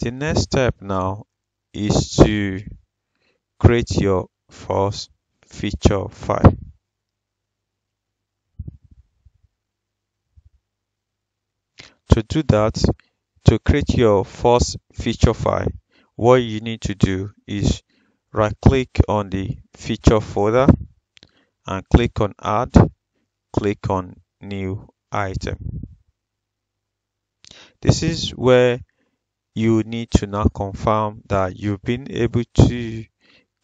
the next step now is to create your first feature file. To do that to create your first feature file what you need to do is right click on the feature folder and click on add click on new item. This is where you need to now confirm that you've been able to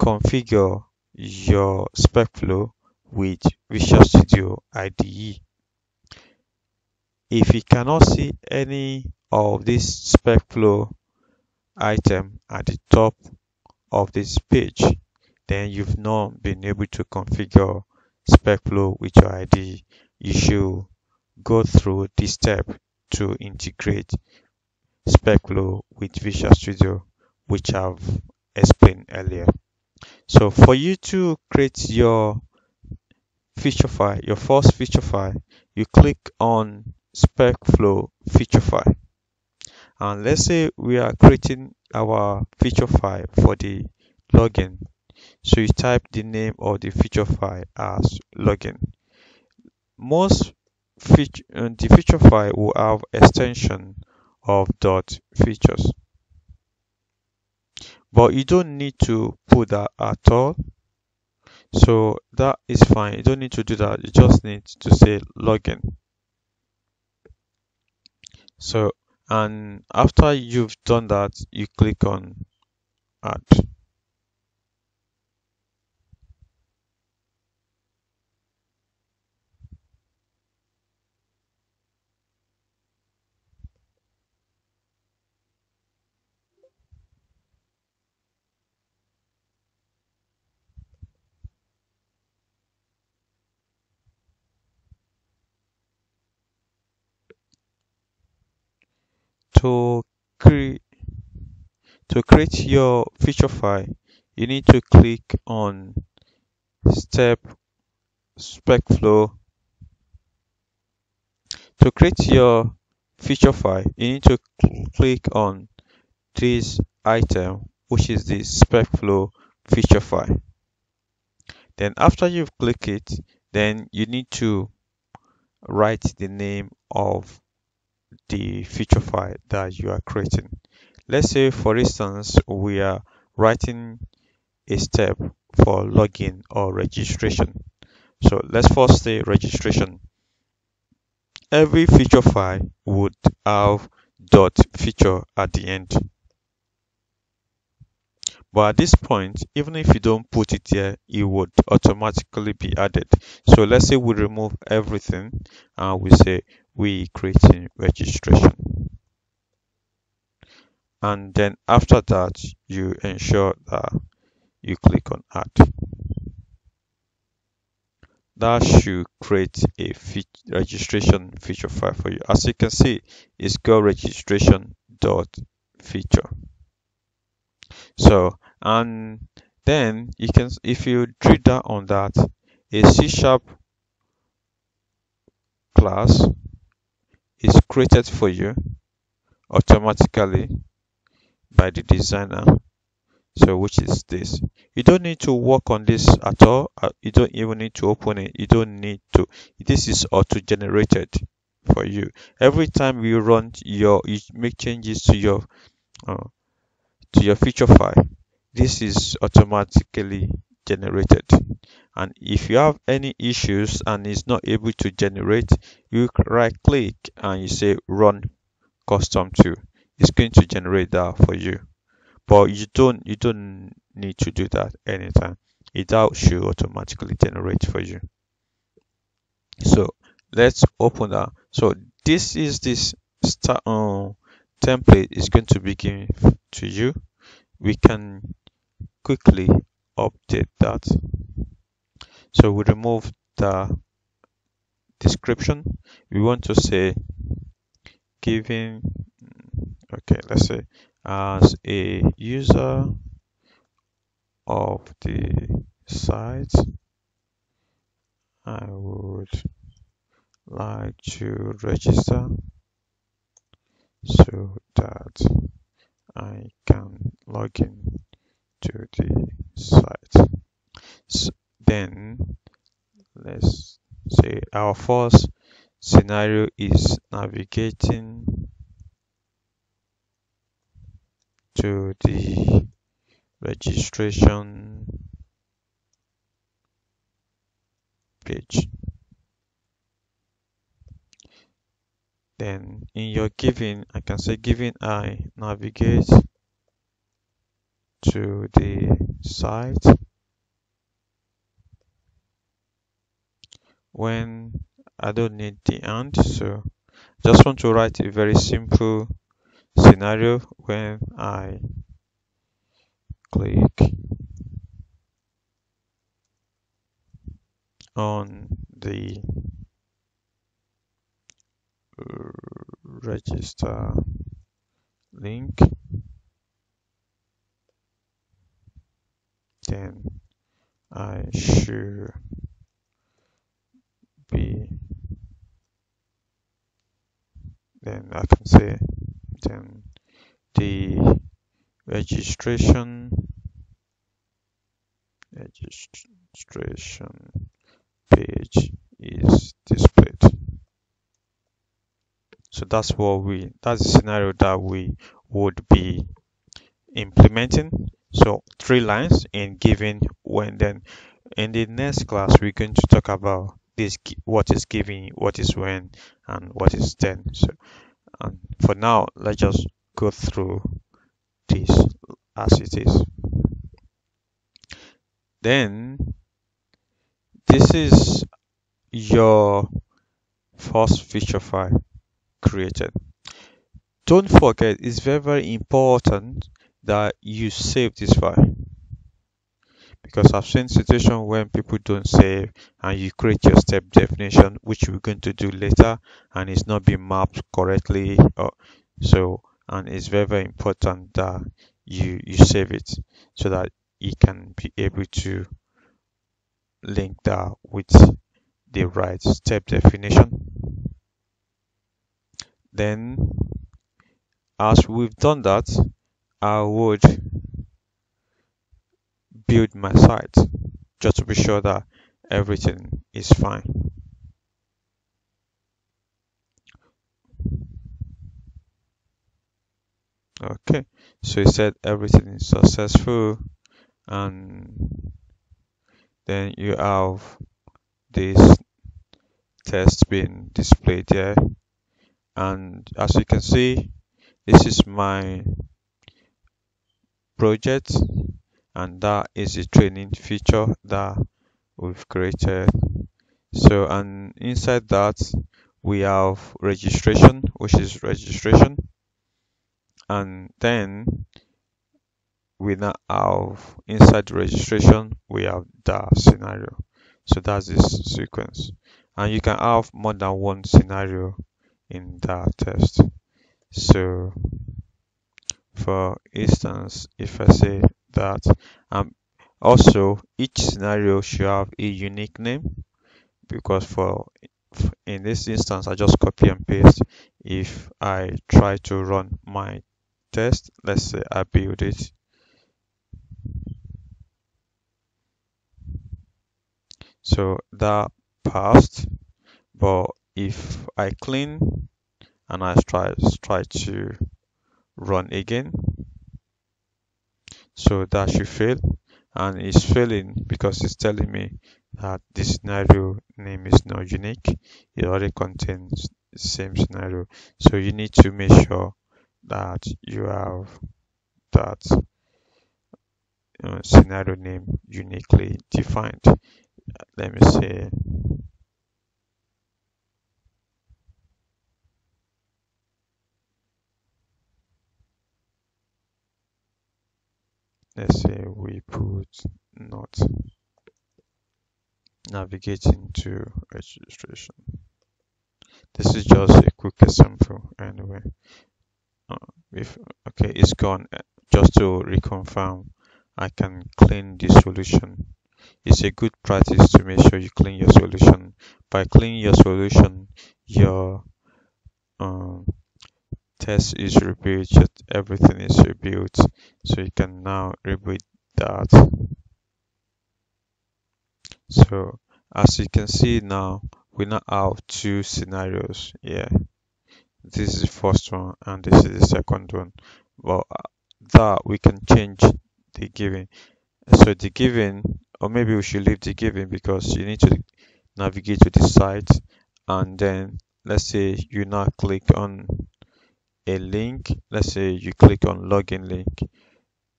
configure your SpecFlow with Visual Studio IDE. If you cannot see any of this SpecFlow item at the top of this page, then you've not been able to configure SpecFlow with your IDE. You should go through this step to integrate SpecFlow with Visual Studio, which I've explained earlier. So for you to create your feature file, your first feature file, you click on SpecFlow feature file. And let's say we are creating our feature file for the login. So you type the name of the feature file as login. Most feature, uh, the feature file will have extension of dot features. But you don't need to put that at all. So that is fine. You don't need to do that. You just need to say login. So and after you've done that you click on add to create to create your feature file you need to click on step SpecFlow to create your feature file you need to cl click on this item which is the spec flow feature file. Then after you've clicked it then you need to write the name of the feature file that you are creating. Let's say, for instance, we are writing a step for login or registration. So let's first say registration. Every feature file would have dot feature at the end. But at this point, even if you don't put it here, it would automatically be added. So let's say we remove everything and we say we creating registration. And then after that you ensure that you click on add. That should create a registration feature file for you. As you can see it's called registration dot feature so and then you can if you drill down on that a c sharp class is created for you automatically by the designer. So which is this. You don't need to work on this at all. Uh, you don't even need to open it. You don't need to. This is auto generated for you. Every time you run your you make changes to your uh, to your feature file this is automatically generated and if you have any issues and it's not able to generate you right click and you say run custom tool it's going to generate that for you. But you don't you don't need to do that anytime. It should automatically generate for you. So let's open that. So this is this start uh, template is going to be given to you. We can quickly update that so we remove the description we want to say giving okay let's say as a user of the site I would like to register so that I can log in to the site. So then let's say our first scenario is navigating to the registration page. Then in your given, I can say given I navigate to the site when I don't need the and so just want to write a very simple scenario when I click on the register link. Then I should then I can say then the registration registration page is displayed. So that's what we that's the scenario that we would be implementing. So three lines in given when then in the next class we're going to talk about this what is given what is when and what is then. So and for now let's just go through this as it is. Then this is your first feature file created. Don't forget it's very very important that you save this file because I've seen situations when people don't save and you create your step definition which we're going to do later and it's not being mapped correctly or so and it's very very important that you you save it so that you can be able to link that with the right step definition. Then as we've done that I would build my site just to be sure that everything is fine. Okay, so it said everything is successful and then you have this test being displayed here and as you can see this is my project and that is the training feature that we've created. So and inside that we have registration which is registration. And then we now have inside registration we have the scenario. So that's this sequence. And you can have more than one scenario in that test. So for instance if i say that um also each scenario should have a unique name because for in this instance i just copy and paste. If i try to run my test let's say i build it. So that passed but if i clean and i try try to run again so that should fail and it's failing because it's telling me that this scenario name is not unique. It already contains the same scenario. So you need to make sure that you have that uh, scenario name uniquely defined. Let me say let's say we put not navigating to registration. This is just a quick example anyway. Uh, if okay it's gone. Just to reconfirm i can clean the solution. It's a good practice to make sure you clean your solution. By cleaning your solution your um, test is rebuilt everything is rebuilt. So you can now rebuild that. So as you can see now we now have two scenarios here. This is the first one and this is the second one. Well, uh, that we can change the given so the given or maybe we should leave the given because you need to navigate to the site and then let's say you now click on a link. Let's say you click on login link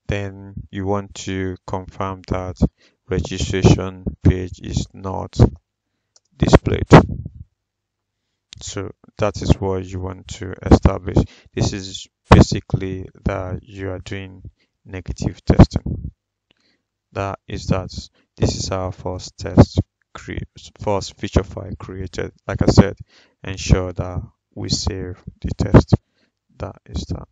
then you want to confirm that registration page is not displayed. So that is what you want to establish. This is basically that you are doing negative testing. That is that. This is our first test first feature file created. Like i said ensure that we save the test that is that